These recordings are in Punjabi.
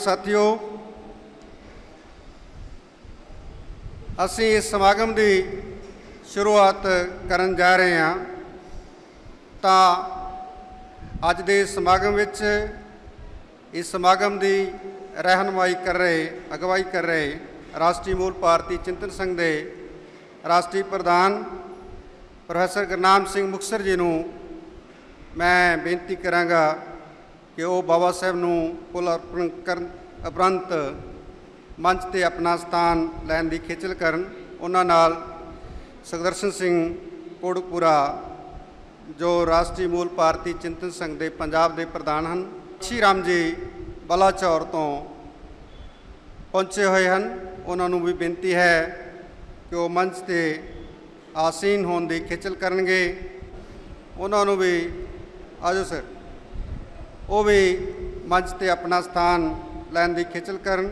ਸਾਥੀਓ, ਅਸੀਂ ਇਸ ਸਮਾਗਮ ਦੀ ਸ਼ੁਰੂਆਤ ਕਰਨ ਜਾ ਰਹੇ ਹਾਂ। ਤਾਂ ਅੱਜ ਦੇ ਸਮਾਗਮ ਵਿੱਚ ਇਸ ਸਮਾਗਮ ਦੀ ਰਹਿਨਮਾਈ ਕਰ ਰਹੇ, ਅਗਵਾਈ ਕਰ ਰਹੇ ਰਾਸ਼ਟਰੀ ਮੂਲ ਭਾਰਤੀ ਚਿੰਤਨ ਸੰਘ ਦੇ ਰਾਸ਼ਟਰੀ ਪ੍ਰਧਾਨ ਪ੍ਰੋਫੈਸਰ ਗੁਰਨਾਮ ਸਿੰਘ ਮੁਕਤਸਰ ਜੀ ਨੂੰ ਮੈਂ ਬੇਨਤੀ ਕਰਾਂਗਾ ਕਿ ਉਹ ਬਾਬਾ ਸਾਹਿਬ ਨੂੰ ਫੁੱਲ ਅਰਪਣ ਕਰਨ ਉਪਰੰਤ ਮੰਚ ਤੇ ਆਪਣਾ ਸਥਾਨ ਲੈਣ ਦੀ ਖੇਚਲ ਕਰਨ, ਉਹਨਾਂ ਨਾਲ ਸੁਖਦਰਸ਼ਨ ਸਿੰਘ ਕੋੜਪੁਰਾ ਜੋ ਰਾਸ਼ਟਰੀ ਮੂਲ ਭਾਰਤੀ ਚਿੰਤਨ ਸੰਘ ਦੇ ਪੰਜਾਬ ਦੇ ਪ੍ਰਧਾਨ ਹਨ, ਸ਼੍ਰੀ ਰਾਮ ਜੀ ਬਲਾਚੌਰ ਤੋਂ ਪਹੁੰਚੇ ਹੋਏ ਹਨ। ਉਹਨਾਂ ਨੂੰ ਵੀ ਬੇਨਤੀ ਹੈ ਕਿ ਉਹ ਮੰਚ ਤੇ ਆਸੀਨ ਹੋਣ ਦੀ ਖੇਚਲ ਕਰਨਗੇ। ਉਹਨਾਂ ਨੂੰ ਵੀ, ਆਜੋ ਸਰ। ਉਹ ਵੀ ਮੰਚ ਤੇ ਆਪਣਾ ਸਥਾਨ ਲੈਣ ਦੀ ਖੇਚਲ ਕਰਨ।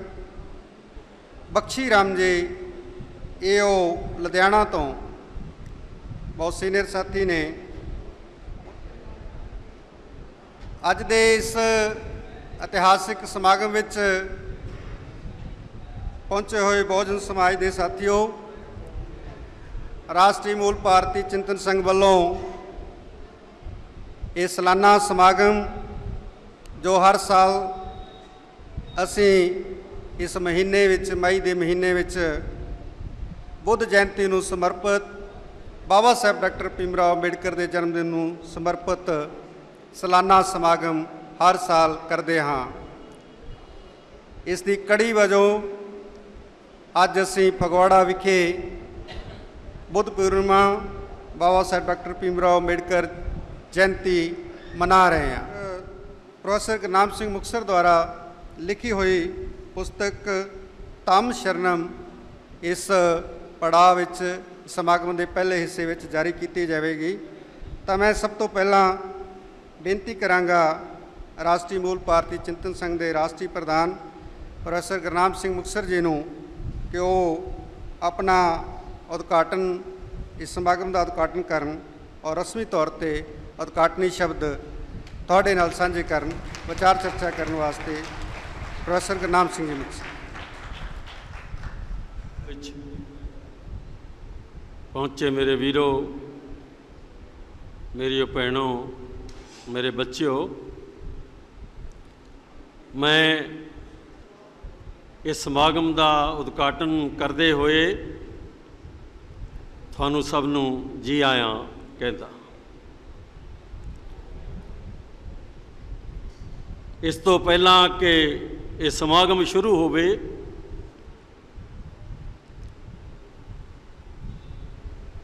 ਬਖਸ਼ੀ ਰਾਮ ਜੀ, ਇਹ ਉਹ ਲੁਧਿਆਣਾ ਤੋਂ ਬਹੁਤ ਸੀਨੀਅਰ ਸਾਥੀ ਨੇ। ਅੱਜ ਦੇ ਇਸ ਇਤਿਹਾਸਿਕ ਸਮਾਗਮ ਵਿੱਚ ਪਹੁੰਚੇ ਹੋਏ ਬਹੁਜਨ ਸਮਾਜ ਦੇ ਸਾਥੀਓ, ਰਾਸ਼ਟਰੀ ਮੂਲ ਭਾਰਤੀ ਚਿੰਤਨ ਸੰਘ ਵੱਲੋਂ ਇਹ ਸਾਲਾਨਾ ਸਮਾਗਮ ਜੋ ਹਰ ਸਾਲ ਅਸੀਂ ਇਸ ਮਹੀਨੇ ਵਿੱਚ, ਮਈ ਦੇ ਮਹੀਨੇ ਵਿੱਚ ਬੁੱਧ ਜਯੰਤੀ ਨੂੰ ਸਮਰਪਿਤ ਬਾਬਾ ਸਾਹਿਬ ਡਾਕਟਰ ਭੀਮ ਰਾਓ ਅੰਬੇਡਕਰ ਦੇ ਜਨਮ ਦਿਨ ਨੂੰ ਸਮਰਪਿਤ ਸਾਲਾਨਾ ਸਮਾਗਮ ਹਰ ਸਾਲ ਕਰਦੇ ਹਾਂ। ਇਸ ਦੀ ਕੜੀ ਵਜੋਂ ਅੱਜ ਅਸੀਂ ਫਗਵਾੜਾ ਵਿਖੇ ਬੁੱਧ ਪੂਰਨਿਮਾ ਬਾਬਾ ਸਾਹਿਬ ਡਾਕਟਰ ਭੀਮ ਰਾਓ ਅੰਬੇਡਕਰ ਜਯੰਤੀ ਮਨਾ ਰਹੇ ਹਾਂ। ਪ੍ਰੋਫੈਸਰ ਗੁਰਨਾਮ ਸਿੰਘ ਮੁਕਤਸਰ ਦੁਆਰਾ ਲਿਖੀ ਹੋਈ ਪੁਸਤਕ ਤਮ ਸ਼ਰਨਮ ਇਸ ਪੜਾਅ ਵਿੱਚ, ਸਮਾਗਮ ਦੇ ਪਹਿਲੇ ਹਿੱਸੇ ਵਿੱਚ ਜਾਰੀ ਕੀਤੀ ਜਾਵੇਗੀ। ਤਾਂ ਮੈਂ ਸਭ ਤੋਂ ਪਹਿਲਾਂ ਬੇਨਤੀ ਕਰਾਂਗਾ ਰਾਸ਼ਟਰੀ ਮੂਲ ਭਾਰਤੀ ਚਿੰਤਨ ਸੰਘ ਦੇ ਰਾਸ਼ਟਰੀ ਪ੍ਰਧਾਨ ਪ੍ਰੋਫੈਸਰ ਗੁਰਨਾਮ ਸਿੰਘ ਮੁਕਤਸਰ ਜੀ ਨੂੰ ਕਿ ਉਹ ਆਪਣਾ ਉਦਘਾਟਨ, ਇਸ ਸਮਾਗਮ ਦਾ ਉਦਘਾਟਨ ਕਰਨ ਔਰ ਰਸਮੀ ਤੌਰ ਤੇ ਉਦਘਾਟਨੀ ਸ਼ਬਦ ਤੁਹਾਡੇ ਨਾਲ ਸਾਂਝੇ ਕਰਨ, ਵਿਚਾਰ ਚਰਚਾ ਕਰਨ ਵਾਸਤੇ ਪ੍ਰੋਫੈਸਰ ਗੁਰਨਾਮ ਸਿੰਘ ਜੀ ਵਿੱਚ ਪਹੁੰਚੇ ਮੇਰੇ ਵੀਰੋ, ਮੇਰੀਓ ਭੈਣੋ, ਮੇਰੇ ਬੱਚਿਓ। ਮੈਂ ਇਸ ਸਮਾਗਮ ਦਾ ਉਦਘਾਟਨ ਕਰਦੇ ਹੋਏ ਤੁਹਾਨੂੰ ਸਭ ਨੂੰ ਜੀ ਆਇਆਂ ਕਹਿੰਦਾ। ਇਸ ਤੋਂ ਪਹਿਲਾਂ ਕਿ ਇਹ ਸਮਾਗਮ ਸ਼ੁਰੂ ਹੋਵੇ,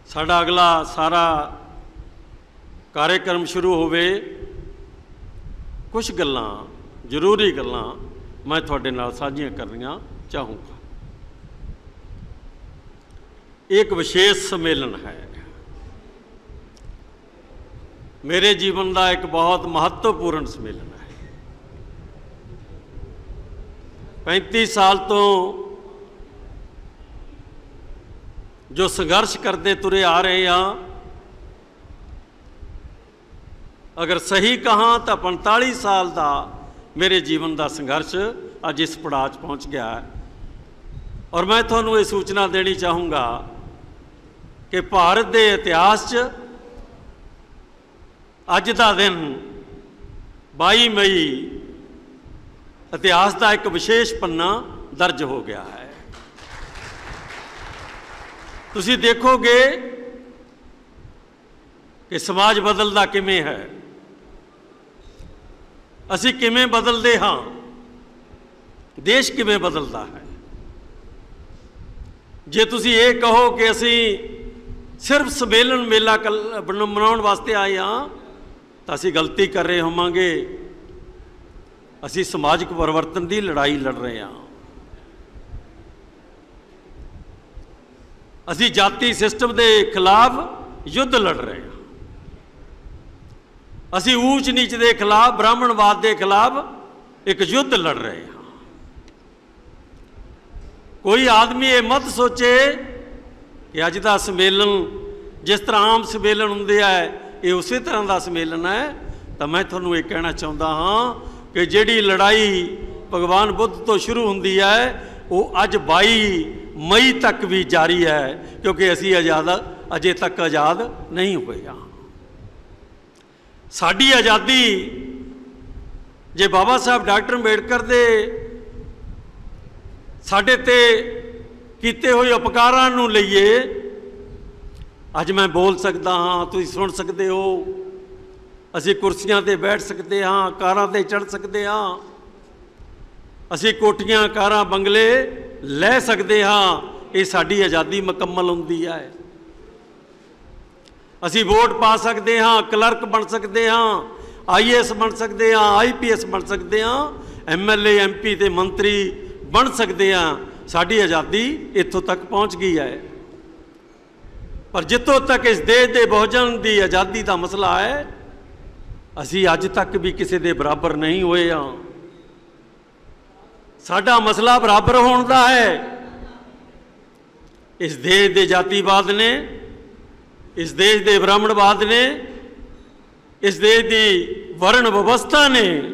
ਸਾਡਾ ਅਗਲਾ ਸਾਰਾ ਕਾਰਜਕ੍ਰਮ ਸ਼ੁਰੂ ਹੋਵੇ ਕੁਝ ਗੱਲਾਂ, ਜ਼ਰੂਰੀ ਗੱਲਾਂ ਮੈਂ ਤੁਹਾਡੇ ਨਾਲ ਸਾਂਝੀਆਂ ਕਰਨੀਆਂ ਚਾਹੂੰਗਾ। ਇਹ ਇੱਕ ਵਿਸ਼ੇਸ਼ ਸੰਮੇਲਨ ਹੈ। ਮੇਰੇ ਜੀਵਨ ਦਾ ਇੱਕ ਬਹੁਤ ਮਹੱਤਵਪੂਰਨ ਸੰਮੇਲਨ ਹੈ 35 ਸਾਲ ਤੋਂ ਜੋ ਸੰਘਰਸ਼ ਕਰਦੇ ਤੁਰੇ ਆ ਰਹੇ ਆ, ਅਗਰ ਸਹੀ ਕਹਾਂ ਤਾਂ 45 ਸਾਲ ਦਾ ਮੇਰੇ ਜੀਵਨ ਦਾ ਸੰਘਰਸ਼ ਅੱਜ ਇਸ ਪੜਾਅ 'ਚ ਪਹੁੰਚ ਗਿਆ ਹੈ। ਔਰ ਮੈਂ ਤੁਹਾਨੂੰ ਇਹ ਸੂਚਨਾ ਦੇਣੀ ਚਾਹੂੰਗਾ ਕਿ ਭਾਰਤ ਦੇ ਇਤਿਹਾਸ 'ਚ ਅੱਜ ਦਾ ਦਿਨ 22 ਮਈ ਇਤਿਹਾਸ ਦਾ ਇੱਕ ਵਿਸ਼ੇਸ਼ ਪੰਨਾ ਦਰਜ ਹੋ ਗਿਆ ਹੈ। ਤੁਸੀਂ ਦੇਖੋਗੇ ਕਿ ਸਮਾਜ ਬਦਲਦਾ ਕਿਵੇਂ ਹੈ। ਅਸੀਂ ਕਿਵੇਂ ਬਦਲਦੇ ਹਾਂ। ਦੇਸ਼ ਕਿਵੇਂ ਬਦਲਦਾ ਹੈ। ਜੇ ਤੁਸੀਂ ਇਹ ਕਹੋ ਕਿ ਅਸੀਂ ਸਿਰਫ ਸੰਮੇਲਨ ਮੇਲਾ ਕੱਲ- ਮਨਾਉਣ ਵਾਸਤੇ ਆਏ ਹਾਂ, ਤਾਂ ਅਸੀਂ ਗਲਤੀ ਕਰ ਰਹੇ ਹੋਵਾਂਗੇ। ਅਸੀਂ ਸਮਾਜਿਕ ਪਰਿਵਰਤਨ ਦੀ ਲੜਾਈ ਲੜ ਰਹੇ ਹਾਂ। ਅਸੀਂ ਜਾਤੀ ਸਿਸਟਮ ਦੇ ਖਿਲਾਫ ਯੁੱਧ ਲੜ ਰਹੇ ਹਾਂ। ਅਸੀਂ ਊਚ ਨੀਚ ਦੇ ਖਿਲਾਫ, ਬ੍ਰਾਹਮਣਵਾਦ ਦੇ ਖਿਲਾਫ ਇੱਕ ਯੁੱਧ ਲੜ ਰਹੇ ਹਾਂ। ਕੋਈ ਆਦਮੀ ਇਹ ਮਤ ਸੋਚੇ ਕਿ ਅੱਜ ਦਾ ਸੰਮੇਲਨ ਜਿਸ ਤਰ੍ਹਾਂ ਆਮ ਸੰਮੇਲਨ ਹੁੰਦੇ ਆ, ਇਹ ਉਸੇ ਤਰ੍ਹਾਂ ਦਾ ਸੰਮੇਲਨ ਹੈ, ਤਾਂ ਮੈਂ ਤੁਹਾਨੂੰ ਇਹ ਕਹਿਣਾ ਚਾਹੁੰਦਾ ਹਾਂ ਕਿ ਜਿਹੜੀ ਲੜਾਈ ਭਗਵਾਨ ਬੁੱਧ ਤੋਂ ਸ਼ੁਰੂ ਹੁੰਦੀ ਹੈ, ਉਹ ਅੱਜ 22 ਮਈ ਤੱਕ ਵੀ ਜਾਰੀ ਹੈ, ਕਿਉਂਕਿ ਅਸੀਂ ਆਜ਼ਾਦ, ਅਜੇ ਤੱਕ ਆਜ਼ਾਦ ਨਹੀਂ ਹੋਏ ਸਾਡੀ ਆਜ਼ਾਦੀ, ਜੇ ਬਾਬਾ ਸਾਹਿਬ ਡਾਕਟਰ ਅੰਬੇਡਕਰ ਦੇ ਸਾਡੇ ਤੇ ਕੀਤੇ ਹੋਏ ਉਪਕਾਰਾਂ ਨੂੰ ਲਈਏ, ਅੱਜ ਮੈਂ ਬੋਲ ਸਕਦਾ ਹਾਂ, ਤੁਸੀਂ ਸੁਣ ਸਕਦੇ ਹੋ। ਅਸੀਂ ਕੁਰਸੀਆਂ ਤੇ ਬੈਠ ਸਕਦੇ ਹਾਂ, ਕਾਰਾਂ ਤੇ ਚੜ ਸਕਦੇ ਹਾਂ। ਅਸੀਂ ਕੋਠੀਆਂ, ਕਾਰਾਂ, ਬੰਗਲੇ ਲੈ ਸਕਦੇ ਹਾਂ। ਇਹ ਸਾਡੀ ਆਜ਼ਾਦੀ ਮੁਕੰਮਲ ਹੁੰਦੀ ਹੈ। ਅਸੀਂ ਵੋਟ ਪਾ ਸਕਦੇ ਹਾਂ, ਕਲਰਕ ਬਣ ਸਕਦੇ ਹਾਂ ਆਈਐਸ ਬਣ ਸਕਦੇ ਹਾਂ ਆਈਪੀਐਸ ਬਣ ਸਕਦੇ ਹਾਂ ਐਮਐਲਏ ਐਮਪੀ ਤੇ ਮੰਤਰੀ ਬਣ ਸਕਦੇ ਹਾਂ। ਸਾਡੀ ਆਜ਼ਾਦੀ ਇੱਥੋਂ ਤੱਕ ਪਹੁੰਚ ਗਈ ਹੈ। ਪਰ ਜਿੱਥੋਂ ਤੱਕ ਇਸ ਦੇਸ਼ ਦੇ ਬਹੁਜਨ ਦੀ ਆਜ਼ਾਦੀ ਦਾ ਮਸਲਾ ਹੈ ਅਸੀਂ ਅੱਜ ਤੱਕ ਵੀ ਕਿਸੇ ਦੇ ਬਰਾਬਰ ਨਹੀਂ ਹੋਏ ਹਾਂ। ਸਾਡਾ ਮਸਲਾ ਬਰਾਬਰ ਹੋਣ ਦਾ ਹੈ। ਇਸ ਦੇਸ਼ ਦੇ ਜਾਤੀਵਾਦ ਨੇ, ਇਸ ਦੇਸ਼ ਦੇ ਬ੍ਰਾਹਮਣਵਾਦ ਨੇ, ਇਸ ਦੇਸ਼ ਦੀ ਵਰਣ ਵਿਵਸਥਾ ਨੇ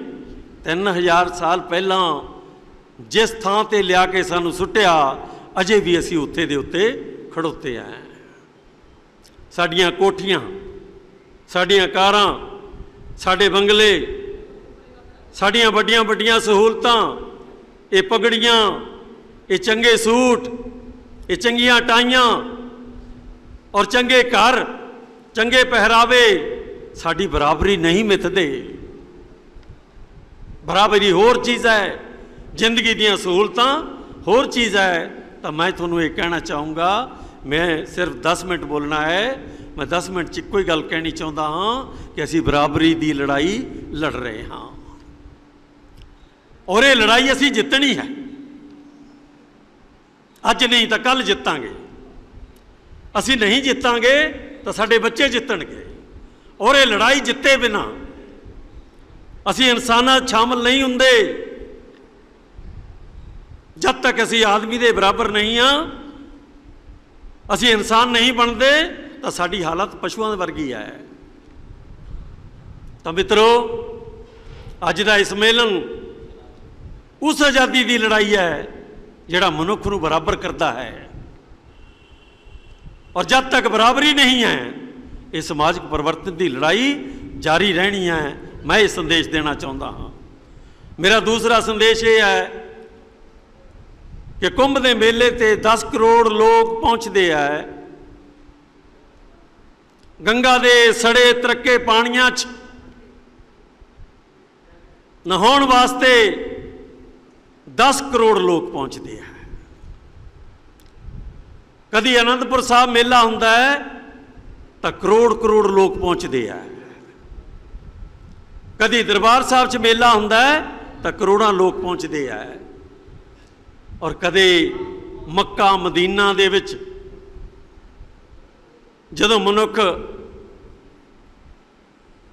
3000 ਸਾਲ ਪਹਿਲਾਂ ਜਿਸ ਥਾਂ ਤੇ ਲਿਆ ਕੇ ਸਾਨੂੰ ਸੁੱਟਿਆ, ਅਜੇ ਵੀ ਅਸੀਂ ਉੱਥੇ ਦੇ ਉੱਤੇ ਖੜੋਤੇ ਆਂ ਸਾਡੀਆਂ ਕੋਠੀਆਂ, ਸਾਡੀਆਂ ਕਾਰਾਂ ਸਾਡੇ ਬੰਗਲੇ, ਸਾਡੀਆਂ ਵੱਡੀਆਂ ਵੱਡੀਆਂ ਸਹੂਲਤਾਂ, ਇਹ ਪਗੜੀਆਂ, ਇਹ ਚੰਗੇ ਸੂਟ, ਇਹ ਚੰਗੀਆਂ ਟਾਈਆਂ ਔਰ ਚੰਗੇ ਘਰ, ਚੰਗੇ ਪਹਿਰਾਵੇ, ਸਾਡੀ ਬਰਾਬਰੀ ਨਹੀਂ ਮਿੱਥਦੇ। ਬਰਾਬਰੀ ਹੋਰ ਚੀਜ਼ ਹੈ, ਜ਼ਿੰਦਗੀ ਦੀਆਂ ਸਹੂਲਤਾਂ ਹੋਰ ਚੀਜ਼ ਹੈ, ਤਾਂ ਮੈਂ ਤੁਹਾਨੂੰ ਇਹ ਕਹਿਣਾ ਚਾਹੂੰਗਾ ਮੈਂ ਸਿਰਫ 10 ਮਿੰਟ ਬੋਲਣਾ ਹੈ। ਮੈਂ 10 ਮਿੰਟ 'ਚ ਇੱਕੋ ਹੀ ਗੱਲ ਕਹਿਣੀ ਚਾਹੁੰਦਾ ਹਾਂ ਕਿ ਅਸੀਂ ਬਰਾਬਰੀ ਦੀ ਲੜਾਈ ਲੜ ਰਹੇ ਹਾਂ। ਔਰ ਇਹ ਲੜਾਈ ਅਸੀਂ ਜਿੱਤਣੀ ਹੈ। ਅੱਜ ਨਹੀਂ ਤਾਂ ਕੱਲ ਜਿੱਤਾਂਗੇ। ਅਸੀਂ ਨਹੀਂ ਜਿੱਤਾਂਗੇ ਤਾਂ ਸਾਡੇ ਬੱਚੇ ਜਿੱਤਣਗੇ। ਔਰ ਇਹ ਲੜਾਈ ਜਿੱਤੇ ਬਿਨਾ ਅਸੀਂ ਇਨਸਾਨਾਂ 'ਚ ਸ਼ਾਮਲ ਨਹੀਂ ਹੁੰਦੇ। ਜਦ ਤੱਕ ਅਸੀਂ ਆਦਮੀ ਦੇ ਬਰਾਬਰ ਨਹੀਂ ਆ ਅਸੀਂ ਇਨਸਾਨ ਨਹੀਂ ਬਣਦੇ, ਤਾਂ ਸਾਡੀ ਹਾਲਤ ਪਸ਼ੂਆਂ ਦੇ ਵਰਗੀ ਹੈ। ਤਾਂ ਮਿੱਤਰੋ, ਅੱਜ ਦਾ ਇਸ ਮੇਲਨ ਉਸ ਆਜ਼ਾਦੀ ਦੀ ਲੜਾਈ ਹੈ, ਜਿਹੜਾ ਮਨੁੱਖ ਨੂੰ ਬਰਾਬਰ ਕਰਦਾ ਹੈ। ਔਰ ਜਦ ਤੱਕ ਬਰਾਬਰੀ ਨਹੀਂ ਹੈ, ਇਹ ਸਮਾਜਿਕ ਪਰਿਵਰਤਨ ਦੀ ਲੜਾਈ ਜਾਰੀ ਰਹਿਣੀ ਹੈ। ਮੈਂ ਇਹ ਸੰਦੇਸ਼ ਦੇਣਾ ਚਾਹੁੰਦਾ ਹਾਂ। ਮੇਰਾ ਦੂਸਰਾ ਸੰਦੇਸ਼ ਇਹ ਹੈ ਕਿ ਕੁੰਭ ਦੇ ਮੇਲੇ ਤੇ 10 ਕਰੋੜ ਲੋਕ ਪਹੁੰਚਦੇ ਆ। ਗੰਗਾ ਦੇ ਸੜੇ ਤਰੱਕੇ ਪਾਣੀਆਂ 'ਚ ਨਹਾਉਣ ਵਾਸਤੇ 10 ਕਰੋੜ ਲੋਕ ਪਹੁੰਚਦੇ ਆ। ਕਦੀ ਅਨੰਦਪੁਰ ਸਾਹਿਬ ਮੇਲਾ ਹੁੰਦਾ ਹੈ, ਤਾਂ ਕਰੋੜ ਕਰੋੜ ਲੋਕ ਪਹੁੰਚਦੇ ਆ। ਕਦੀ ਦਰਬਾਰ ਸਾਹਿਬ 'ਚ ਮੇਲਾ ਹੁੰਦਾ ਹੈ, ਤਾਂ ਕਰੋੜਾਂ ਲੋਕ ਪਹੁੰਚਦੇ ਆ। ਔਰ ਕਦੇ ਮੱਕਾ ਮਦੀਨਾ ਦੇ ਵਿੱਚ ਜਦੋਂ ਮਨੁੱਖ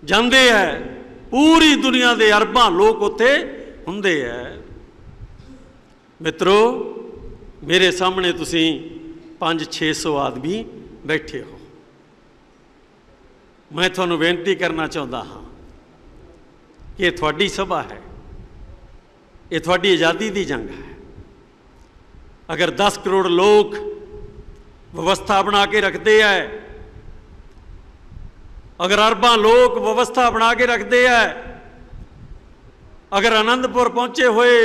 ਜਾਂਦੇ ਆ, ਪੂਰੀ ਦੁਨੀਆ ਦੇ ਅਰਬਾਂ ਲੋਕ ਉੱਥੇ ਹੁੰਦੇ ਆ। ਮਿੱਤਰੋ, ਮੇਰੇ ਸਾਹਮਣੇ ਤੁਸੀਂ 5-600 ਆਦਮੀ ਬੈਠੇ ਹੋ। ਮੈਂ ਤੁਹਾਨੂੰ ਬੇਨਤੀ ਕਰਨਾ ਚਾਹੁੰਦਾ ਹਾਂ ਕਿ ਇਹ ਤੁਹਾਡੀ ਸਭਾ ਹੈ। ਇਹ ਤੁਹਾਡੀ ਆਜ਼ਾਦੀ ਦੀ ਜੰਗ ਹੈ। ਅਗਰ 10 ਕਰੋੜ ਲੋਕ ਵਿਵਸਥਾ ਬਣਾ ਕੇ ਰੱਖਦੇ ਐ, ਅਗਰ ਅਰਬਾਂ ਲੋਕ ਵਿਵਸਥਾ ਬਣਾ ਕੇ ਰੱਖਦੇ ਐ, ਅਗਰ ਆਨੰਦਪੁਰ ਪਹੁੰਚੇ ਹੋਏ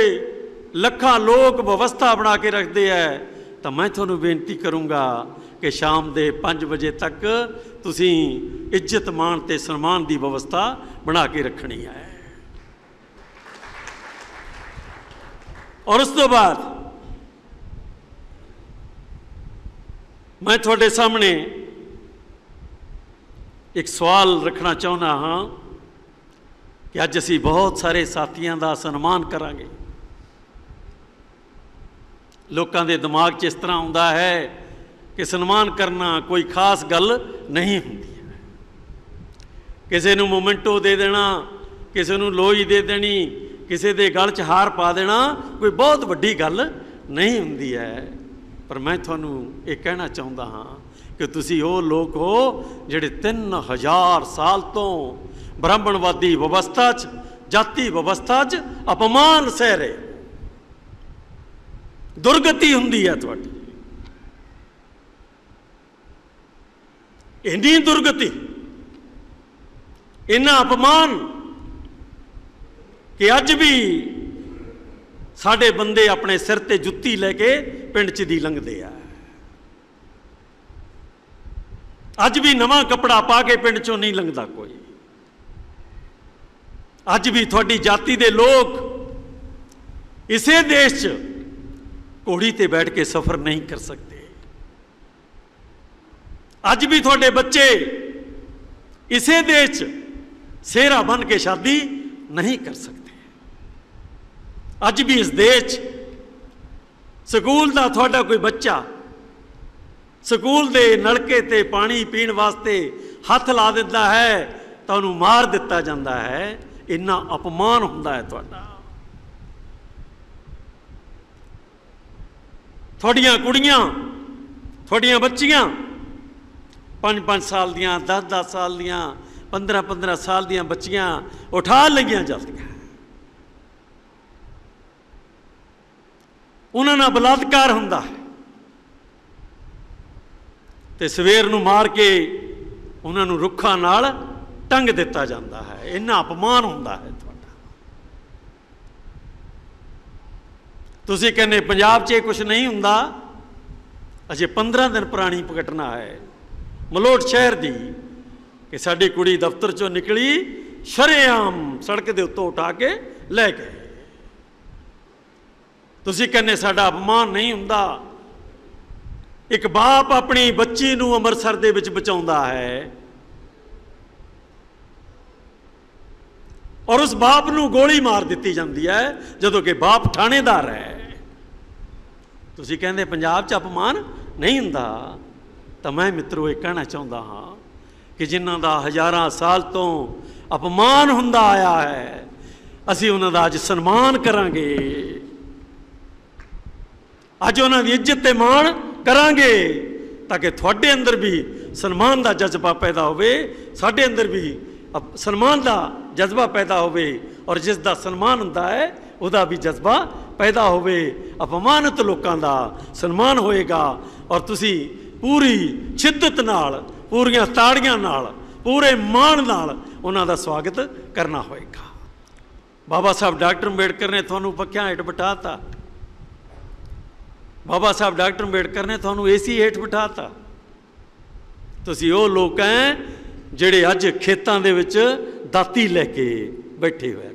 ਲੱਖਾਂ ਲੋਕ ਵਿਵਸਥਾ ਬਣਾ ਕੇ ਰੱਖਦੇ ਐ, ਤਾਂ ਮੈਂ ਤੁਹਾਨੂੰ ਬੇਨਤੀ ਕਰੂੰਗਾ ਕਿ ਸ਼ਾਮ ਦੇ 5 ਵਜੇ ਤੱਕ ਤੁਸੀਂ ਇੱਜ਼ਤ ਮਾਣ ਤੇ ਸਨਮਾਨ ਦੀ ਵਿਵਸਥਾ ਬਣਾ ਕੇ ਰੱਖਣੀ ਹੈ ਔਰ ਉਸ ਤੋਂ ਬਾਅਦ ਮੈਂ ਤੁਹਾਡੇ ਸਾਹਮਣੇ ਇੱਕ ਸਵਾਲ ਰੱਖਣਾ ਚਾਹੁੰਦਾ ਹਾਂ ਕਿ ਅੱਜ ਅਸੀਂ ਬਹੁਤ ਸਾਰੇ ਸਾਥੀਆਂ ਦਾ ਸਨਮਾਨ ਕਰਾਂਗੇ। ਲੋਕਾਂ ਦੇ ਦਿਮਾਗ 'ਚ ਇਸ ਤਰ੍ਹਾਂ ਆਉਂਦਾ ਹੈ ਕਿ ਸਨਮਾਨ ਕਰਨਾ ਕੋਈ ਖਾਸ ਗੱਲ ਨਹੀਂ ਹੁੰਦੀ। ਕਿਸੇ ਨੂੰ ਮੋਮੈਂਟੋ ਦੇ ਦੇਣਾ, ਕਿਸੇ ਨੂੰ ਲੋਈ ਦੇ ਦੇਣੀ, ਕਿਸੇ ਦੇ ਗਲ 'ਚ ਹਾਰ ਪਾ ਦੇਣਾ ਕੋਈ ਬਹੁਤ ਵੱਡੀ ਗੱਲ ਨਹੀਂ ਹੁੰਦੀ ਹੈ। ਪਰ ਮੈਂ ਤੁਹਾਨੂੰ ਇਹ ਕਹਿਣਾ ਚਾਹੁੰਦਾ ਹਾਂ ਕਿ ਤੁਸੀਂ ਉਹ ਲੋਕ ਹੋ ਜਿਹੜੇ 3000 ਸਾਲ ਤੋਂ ਬ੍ਰਾਹਮਣਵਾਦੀ ਵਿਵਸਥਾ 'ਚ, ਜਾਤੀ ਵਿਵਸਥਾ 'ਚ ਅਪਮਾਨ ਸਹਿ ਰਹੇ। ਦੁਰਗਤੀ ਹੁੰਦੀ ਹੈ ਤੁਹਾਡੀ। ਇੰਨੀ ਦੁਰਗਤੀ, ਇੰਨਾ ਅਪਮਾਨ ਕਿ ਅੱਜ ਵੀ ਸਾਡੇ ਬੰਦੇ ਆਪਣੇ ਸਿਰ ਤੇ ਜੁੱਤੀ ਲੈ ਕੇ ਪਿੰਡ 'ਚ ਦੀ ਲੰਘਦੇ ਆ। ਅੱਜ ਵੀ ਨਵਾਂ ਕੱਪੜਾ ਪਾ ਕੇ ਪਿੰਡ 'ਚੋਂ ਨਹੀਂ ਲੰਘਦਾ ਕੋਈ। ਅੱਜ ਵੀ ਤੁਹਾਡੀ ਜਾਤੀ ਦੇ ਲੋਕ ਇਸੇ ਦੇਸ਼ 'ਚ ਘੋੜੀ ਤੇ ਬੈਠ ਕੇ ਸਫ਼ਰ ਨਹੀਂ ਕਰ ਸਕਦੇ। ਅੱਜ ਵੀ ਤੁਹਾਡੇ ਬੱਚੇ ਇਸੇ ਦੇਸ਼ 'ਚ ਸਿਹਰਾ ਬਨ ਕੇ ਸ਼ਾਦੀ ਨਹੀਂ ਕਰ ਸਕਦੇ। ਅੱਜ ਵੀ ਇਸ ਦੇਸ਼ 'ਚ ਸਕੂਲ ਦਾ ਤੁਹਾਡਾ ਕੋਈ ਬੱਚਾ ਸਕੂਲ ਦੇ ਨਲਕੇ ਤੇ ਪਾਣੀ ਪੀਣ ਵਾਸਤੇ ਹੱਥ ਲਾ ਦਿੰਦਾ ਹੈ ਤਾਂ ਉਹਨੂੰ ਮਾਰ ਦਿੱਤਾ ਜਾਂਦਾ ਹੈ। ਇੰਨਾ ਅਪਮਾਨ ਹੁੰਦਾ ਹੈ ਤੁਹਾਡਾ। ਤੁਹਾਡੀਆਂ ਕੁੜੀਆਂ, ਤੁਹਾਡੀਆਂ ਬੱਚੀਆਂ 5-5 ਸਾਲ ਦੀਆਂ 10-10 ਸਾਲ ਦੀਆਂ 15-15 ਸਾਲ ਦੀਆਂ ਬੱਚੀਆਂ ਉਠਾ ਲਈਆਂ ਜਾਂਦੀਆਂ। ਉਹਨਾਂ ਨਾਲ ਬਲਾਤਕਾਰ ਹੁੰਦਾ ਹੈ। ਤੇ ਸਵੇਰ ਨੂੰ ਮਾਰ ਕੇ ਉਹਨਾਂ ਨੂੰ ਰੁੱਖਾਂ ਨਾਲ ਟੰਗ ਦਿੱਤਾ ਜਾਂਦਾ ਹੈ। ਇੰਨਾ ਅਪਮਾਨ ਹੁੰਦਾ ਹੈ ਤੁਹਾਡਾ। ਤੁਸੀਂ ਕਹਿੰਦੇ ਪੰਜਾਬ 'ਚ ਇਹ ਕੁਝ ਨਹੀਂ ਹੁੰਦਾ। ਅਜੇ 15 ਦਿਨ ਪੁਰਾਣੀ ਘਟਨਾ ਹੈ। ਮਲੋਟ ਸ਼ਹਿਰ ਦੀ ਕਿ ਸਾਡੀ ਕੁੜੀ ਦਫ਼ਤਰ 'ਚੋਂ ਨਿਕਲੀ, ਸ਼ਰੇਆਮ ਸੜਕ ਦੇ ਉੱਤੋਂ ਉਠਾ ਕੇ ਲੈ ਗਏ। ਤੁਸੀਂ ਕਹਿੰਦੇ ਸਾਡਾ ਅਪਮਾਨ ਨਹੀਂ ਹੁੰਦਾ। ਇੱਕ ਬਾਪ ਆਪਣੀ ਬੱਚੀ ਨੂੰ ਅੰਮ੍ਰਿਤਸਰ ਦੇ ਵਿੱਚ ਬਚਾਉਂਦਾ ਹੈ। ਔਰ ਉਸ ਬਾਪ ਨੂੰ ਗੋਲੀ ਮਾਰ ਦਿੱਤੀ ਜਾਂਦੀ ਹੈ, ਜਦੋਂ ਕਿ ਬਾਪ ਥਾਣੇਦਾਰ ਹੈ। ਤੁਸੀਂ ਕਹਿੰਦੇ ਪੰਜਾਬ 'ਚ ਅਪਮਾਨ ਨਹੀਂ ਹੁੰਦਾ। ਤਾਂ ਮੈਂ ਮਿੱਤਰੋ, ਇਹ ਕਹਿਣਾ ਚਾਹੁੰਦਾ ਹਾਂ ਕਿ ਜਿਨ੍ਹਾਂ ਦਾ ਹਜ਼ਾਰਾਂ ਸਾਲ ਤੋਂ ਅਪਮਾਨ ਹੁੰਦਾ ਆਇਆ ਹੈ, ਅਸੀਂ ਉਹਨਾਂ ਦਾ ਅੱਜ ਸਨਮਾਨ ਕਰਾਂਗੇ। ਅੱਜ ਉਹਨਾਂ ਦੀ ਇੱਜ਼ਤ ਤੇ ਮਾਣ ਕਰਾਂਗੇ, ਤਾਂ ਕਿ ਤੁਹਾਡੇ ਅੰਦਰ ਵੀ ਸਨਮਾਨ ਦਾ ਜਜ਼ਬਾ ਪੈਦਾ ਹੋਵੇ, ਸਾਡੇ ਅੰਦਰ ਵੀ ਅਪ- ਸਨਮਾਨ ਦਾ ਜਜ਼ਬਾ ਪੈਦਾ ਹੋਵੇ ਔਰ ਜਿਸ ਦਾ ਸਨਮਾਨ ਹੁੰਦਾ ਹੈ, ਉਹਦਾ ਵੀ ਜਜ਼ਬਾ ਪੈਦਾ ਹੋਵੇ। ਅਪਮਾਨਿਤ ਲੋਕਾਂ ਦਾ ਸਨਮਾਨ ਹੋਏਗਾ ਔਰ ਤੁਸੀਂ ਪੂਰੀ ਸ਼ਿੱਦਤ ਨਾਲ, ਪੂਰੀਆਂ ਤਾੜੀਆਂ ਨਾਲ, ਪੂਰੇ ਮਾਣ ਨਾਲ ਉਹਨਾਂ ਦਾ ਸਵਾਗਤ ਕਰਨਾ ਹੋਏਗਾ। ਬਾਬਾ ਸਾਹਿਬ ਡਾਕਟਰ ਅੰਬੇਡਕਰ ਨੇ ਤੁਹਾਨੂੰ ਪੱਖਿਆਂ ਹੇਠ ਬਿਠਾਤਾ। ਬਾਬਾ ਸਾਹਿਬ ਡਾਕਟਰ ਅੰਬੇਡਕਰ ਨੇ ਤੁਹਾਨੂੰ ਏਸੀ ਹੇਠ ਬਿਠਾਤਾ। ਤੁਸੀਂ ਉਹ ਲੋਕ ਹੈ ਜਿਹੜੇ ਅੱਜ ਖੇਤਾਂ ਦੇ ਵਿੱਚ ਦਾਤੀ ਲੈ ਕੇ ਬੈਠੇ ਹੋਇਆ